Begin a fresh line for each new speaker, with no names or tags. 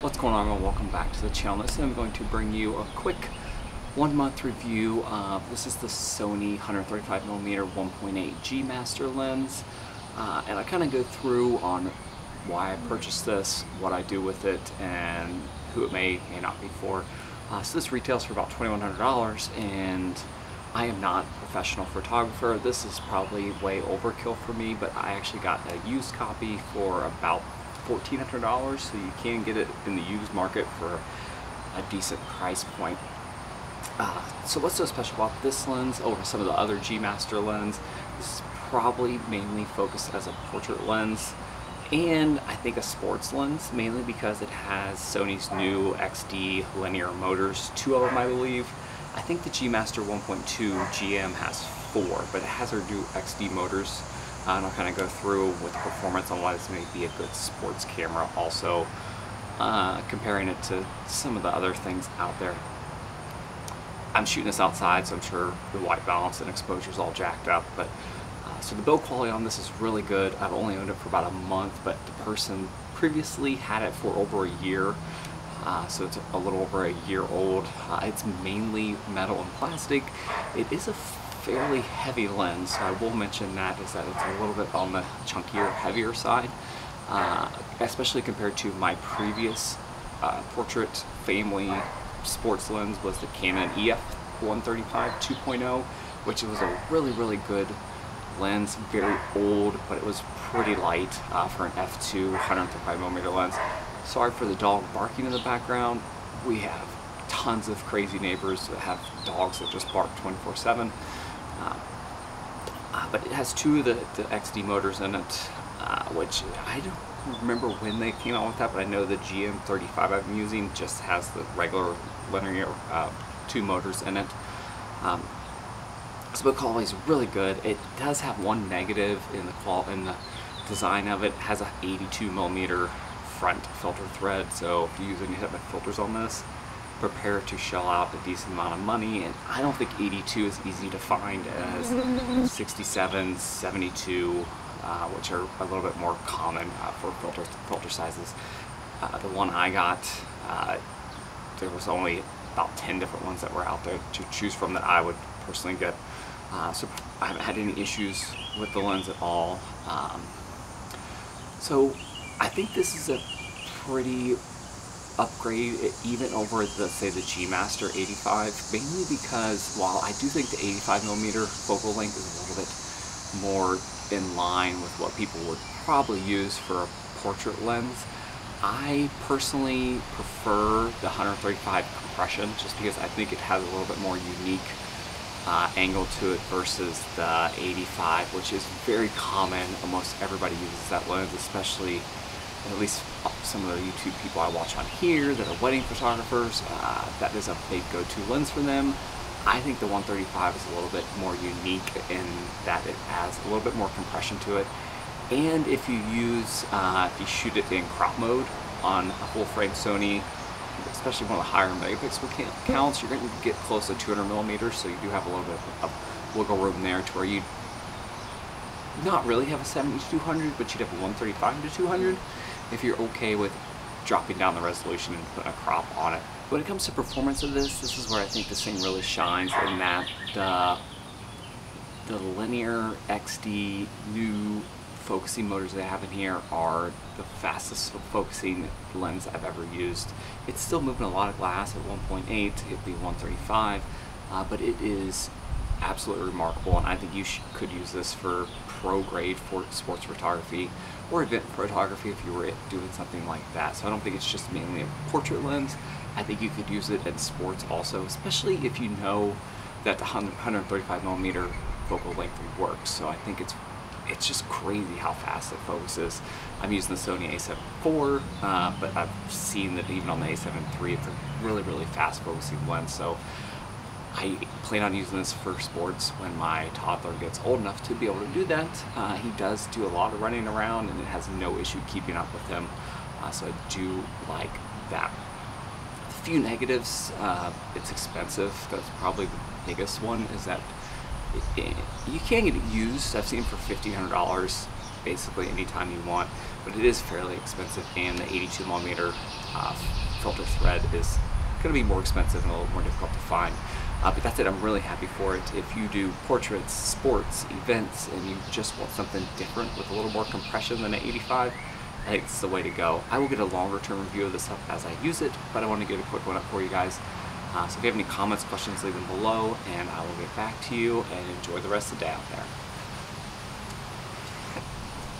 What's going on everyone? Welcome back to the channel. This I'm going to bring you a quick one month review of, this is the Sony 135mm 1.8 G Master lens. Uh, and I kind of go through on why I purchased this, what I do with it, and who it may, may not be for. Uh, so this retails for about $2,100 and I am not a professional photographer. This is probably way overkill for me, but I actually got a used copy for about $1,400, so you can get it in the used market for a decent price point. Uh, so what's so special about this lens over some of the other G Master lens? This is probably mainly focused as a portrait lens and I think a sports lens mainly because it has Sony's new XD linear motors, two of them I believe. I think the G Master 1.2 GM has four, but it has our new XD motors uh, and I'll kind of go through with the performance on why this may be a good sports camera also uh, comparing it to some of the other things out there. I'm shooting this outside so I'm sure the white balance and exposure is all jacked up but uh, so the build quality on this is really good. I've only owned it for about a month but the person previously had it for over a year uh, so it's a little over a year old. Uh, it's mainly metal and plastic. It is a fairly heavy lens. So I will mention that is that it's a little bit on the chunkier, heavier side, uh, especially compared to my previous uh, portrait family sports lens was the Canon EF 135 2.0, which was a really, really good lens, very old, but it was pretty light uh, for an f2 135 millimeter lens. Sorry for the dog barking in the background. We have tons of crazy neighbors that have dogs that just bark 24 7. Uh, uh, but it has two of the, the XD motors in it, uh, which I don't remember when they came out with that, but I know the GM35 I'm using just has the regular linear uh, two motors in it. Um, so the quality is really good. It does have one negative in the qual in the design of it. it has a 82 millimeter front filter thread, so if you use any type of filters on this, prepare to shell out a decent amount of money and I don't think 82 is easy to find as 67, 72 uh, which are a little bit more common uh, for filter, filter sizes. Uh, the one I got, uh, there was only about 10 different ones that were out there to choose from that I would personally get. Uh, so I haven't had any issues with the lens at all. Um, so I think this is a pretty upgrade even over the say the G Master 85 mainly because while I do think the 85 millimeter focal length is a little bit more in line with what people would probably use for a portrait lens I personally prefer the 135 compression just because I think it has a little bit more unique uh, angle to it versus the 85 which is very common almost everybody uses that lens especially at least some of the YouTube people I watch on here that are wedding photographers, uh, that is a big go-to lens for them. I think the 135 is a little bit more unique in that it has a little bit more compression to it. And if you use, uh, if you shoot it in crop mode on a full frame Sony, especially one of the higher megapixel counts, you're going to get close to 200 millimeters, so you do have a little bit of wiggle room there to where you not really have a 70 to 200, but you'd have a 135 to 200 if you're okay with dropping down the resolution and putting a crop on it. When it comes to performance of this, this is where I think this thing really shines in that the, the linear XD new focusing motors they have in here are the fastest focusing lens I've ever used. It's still moving a lot of glass at 1.8, it'd be 135, uh, but it is absolutely remarkable and I think you could use this for pro grade for sports photography or event photography if you were doing something like that. So I don't think it's just mainly a portrait lens. I think you could use it in sports also, especially if you know that the 135 millimeter focal length works. So I think it's it's just crazy how fast it focuses. I'm using the Sony a7 IV, uh, but I've seen that even on the a7 III, it's a really, really fast focusing lens. So I plan on using this for sports when my toddler gets old enough to be able to do that. Uh, he does do a lot of running around and it has no issue keeping up with him. Uh, so I do like that. A few negatives, uh, it's expensive. That's probably the biggest one is that it, it, you can get it used. I've seen for $1,500 basically anytime you want, but it is fairly expensive and the 82 millimeter uh, filter thread is going to be more expensive and a little more difficult to find. Uh, but that's it, I'm really happy for it. If you do portraits, sports, events, and you just want something different with a little more compression than an 85, I think it's the way to go. I will get a longer term review of this stuff as I use it, but I want to get a quick one up for you guys. Uh, so if you have any comments, questions, leave them below, and I will get back to you and enjoy the rest of the day out there.